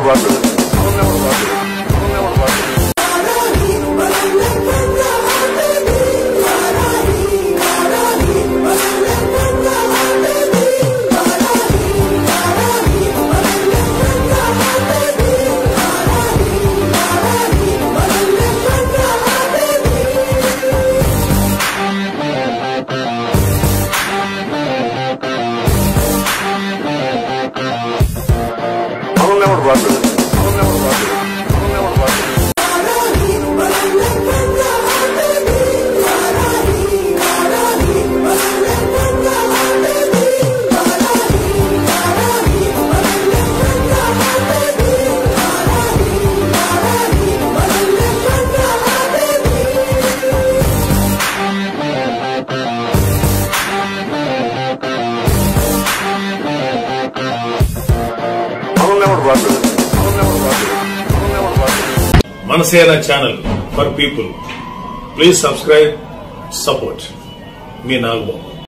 por never run with it. Manasena channel for people. Please subscribe support. Me Nagababu.